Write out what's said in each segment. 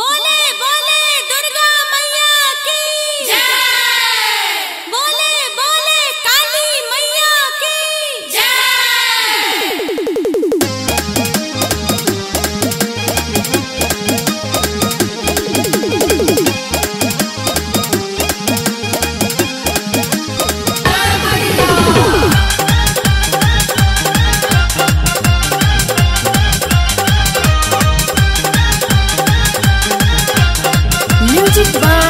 ¡Bola! して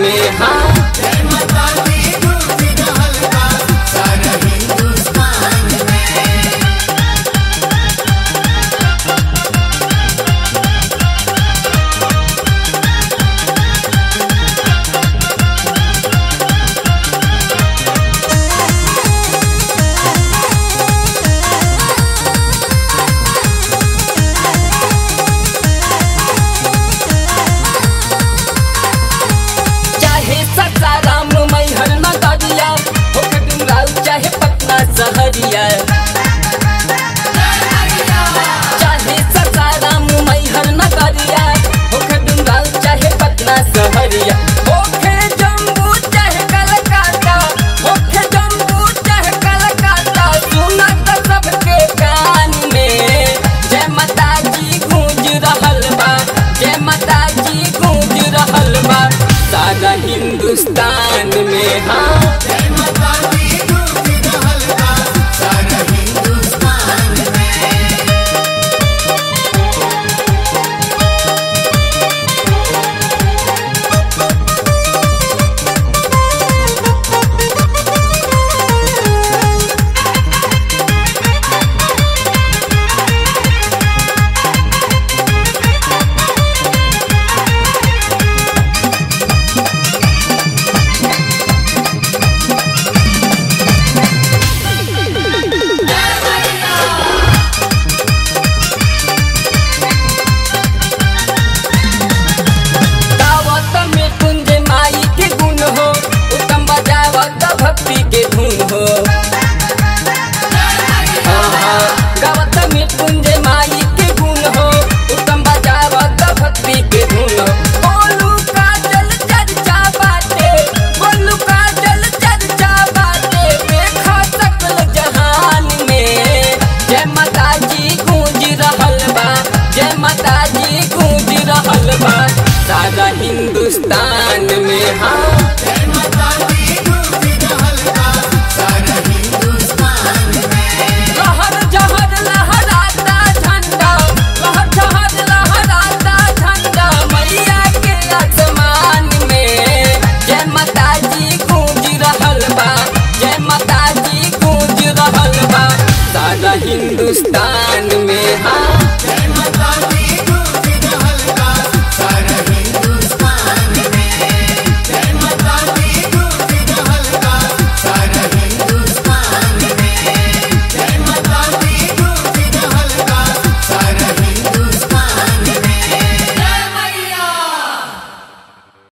में हाँ あ सारा हिंदुस्तान में हाँ।